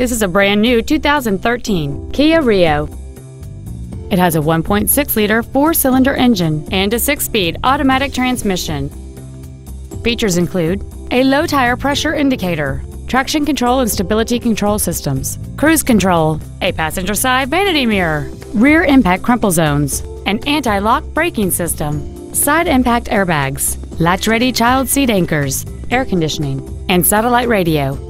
This is a brand new 2013 Kia Rio. It has a 1.6-liter four-cylinder engine and a six-speed automatic transmission. Features include a low-tire pressure indicator, traction control and stability control systems, cruise control, a passenger side vanity mirror, rear impact crumple zones, an anti-lock braking system, side impact airbags, latch-ready child seat anchors, air conditioning, and satellite radio.